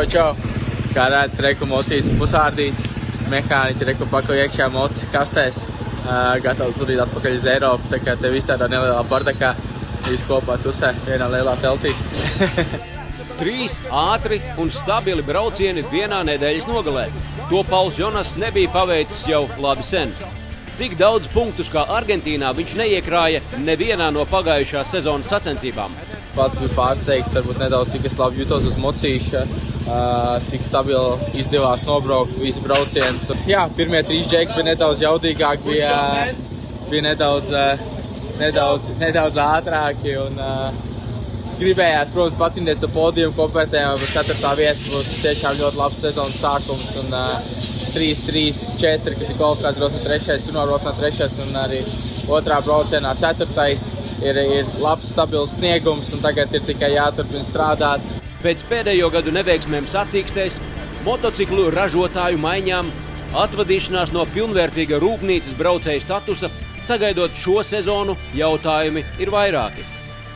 Čau, čau! Kā redzat, reku mocīts pusvārdīts, mehāniķi reku pako iekšā moci kastēs, uh, gatavs sūtīt atpakaļ uz Eiropu, tā kā te viss tādā nelielā bardakā, viss kopā tusē vienā lielā teltī. Trīs ātri un stabili braucieni vienā nedēļas nogalē. To Pauls Jonas nebija paveicis jau labi sen. Tik daudz punktus kā Argentīnā viņš neiekrāja nevienā no pagājušās sezonas sacensībām. Pats bija pārsteigts, varbūt nedaudz, cik es labi jutos uz mocīša, cik stabili izdevās nobraukt visu braucienus. Jā, pirmie trīs džeki bija nedaudz jaudīgāki, bija, bija nedaudz, nedaudz, nedaudz ātrāki. Un, gribējās, protams, pacīnīties ar podiju kopērtējumu, bet katra tā vieta būs tiešām ļoti labs sezonas sākums. Un, uh, 3, 3, 4, kas ir kvalifikācijas 3, tur no brauciena 3 un arī otrā braucienā 4. Ir, ir labs, stabils sniegums, un tagad ir tikai jāturpina strādāt. Pēc pēdējo gadu neveiksmēm sacīkstēs, motociklu ražotāju maiņām, atvadīšanās no pilnvērtīga rūpnīcas braucēja statusa, sagaidot šo sezonu, jautājumi ir vairāki.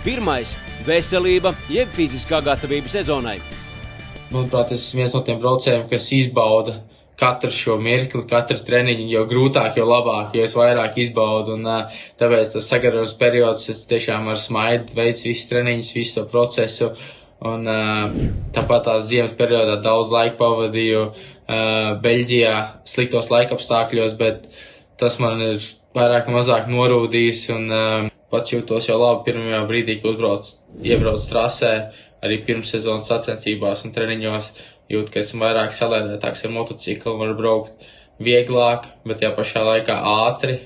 Pirmais - veselība jeb fiziskā gatavība sezonai. Manuprāt, tas ir viens no tiem braucējiem, kas izbauda katru šo mirkli, katru treniņu, jo grūtāk, jo labāk, jo es vairāk izbaudu. Un, tāpēc tas sagatavošanās periods, es tiešām ar smaidu veicu visus treniņus, visu to procesu. Un, tāpat tās ziemas periodā daudz laika pavadīju Beļģijā, sliktos laikapstākļos, bet tas man ir vairāk vai mazāk norūdījis. Un, pats jūtos jau labi pirmajā brīdī, kad uzbrauc, iebrauc trasē, arī pirmssezonas sacensībās un treniņos. Uh, jūt, ka esmu vairāk salēdētāks ar motociklu, varu braukt vieglāk, bet tajā pašā laikā ātri,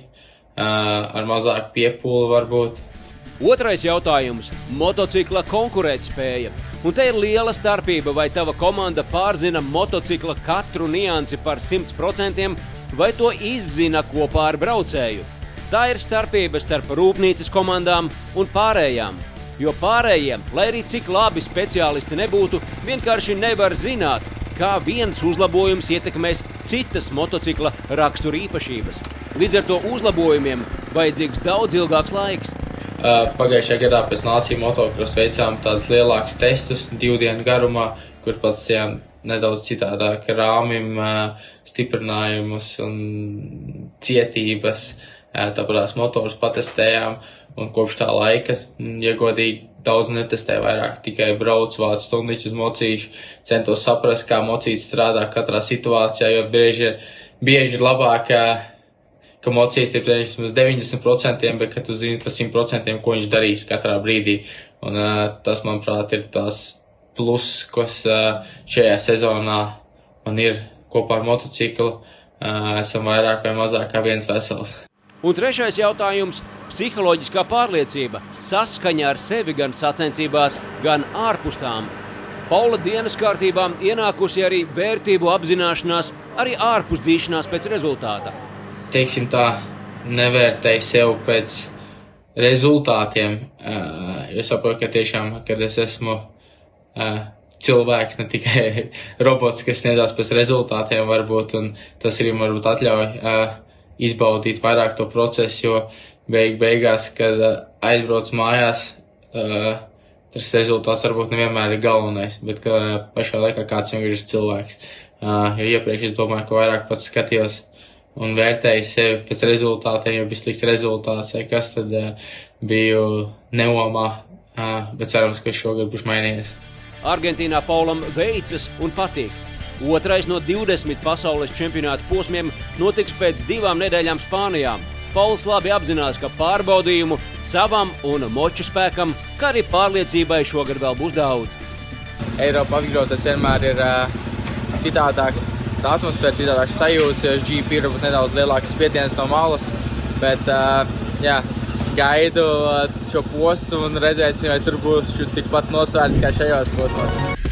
ar mazāk piepūli varbūt. Otrais jautājums - motocikla konkurētspēja. Un te ir liela starpība, vai tava komanda pārzina motocikla katru niansi par 100%, vai to izzina kopā ar braucēju. Tā ir starpība starp rūpnīcas komandām un pārējām. Jo pārējiem, lai arī cik labi speciālisti nebūtu, vienkārši nevar zināt, kā viens uzlabojums ietekmēs citas motocikla rakstura īpašības. Līdz ar to uzlabojumiem vajadzīgs daudz ilgāks laiks. Pagājušajā gadā pēc Nācijas motocross veicām tādus lielākus testus divu dienu garumā, kur pats tiem nedaudz citādāk rāmim, stiprinājumus un cietības. Tāpēc motors patestējām. Un kopš tā laika, ja godīgi, daudz netestēju vairāk, tikai braucu vācu stundiņu uz mocīšu, centos saprast, kā mocīts strādā katrā situācijā, jo bieži, bieži ir labāk, ka mocīts ir vismaz 90%, bet ka tu zini par 100%, ko viņš darīs katrā brīdī. Un uh, tas, manuprāt, ir tās plus, kas uh, šajā sezonā man ir kopā ar motociklu. Uh, esam vairāk vai mazāk kā viens vesels. Un trešais jautājums - psiholoģiskā pārliecība, saskaņa ar sevi gan sacensībās, gan ārpus tām. Paula dienas kārtībā ienākusi arī vērtību apzināšanās, arī ārpus dzīšanās pēc rezultāta. Teiksim tā, nevērtēju sev pēc rezultātiem. Es saprotu, ka tiešām, kad es esmu cilvēks, ne tikai robots, kas sniedzās pēc rezultātiem, varbūt, un tas arī varbūt atļauj izbaudīt vairāk to procesu, jo beig beigās, kad aizbrauc mājās, tas rezultāts varbūt nevienmēr ir galvenais, bet pašā laikā kāds vienkārši ir cilvēks. Jo iepriekš es domāju, ka vairāk pats skatījos un vērtēju sevi pēc rezultātiem, jo bija slikts rezultāts, vai kas tad uh, biju neomā, uh, bet cerams, ka šogad būs mainījies. Argentīnā Paulam veicas un patīk. Otrais no 20 pasaules čempionāta posmiem notiks pēc divām nedēļām Spānijā. Pauls labi apzinās, ka pārbaudījumu savam un moču spēkam, kā arī pārliecībai šogad vēl būs daudz. Eiropa apgrozījums vienmēr ir uh, citādāks, tā atmosfēra citādāks sajūta, jo GP ir nedaudz lielāks spiediens no malas. Bet, uh, jā, gaidu šo posmu un redzēsim, vai tur būs tikpat nosvērts kā šajos posmos.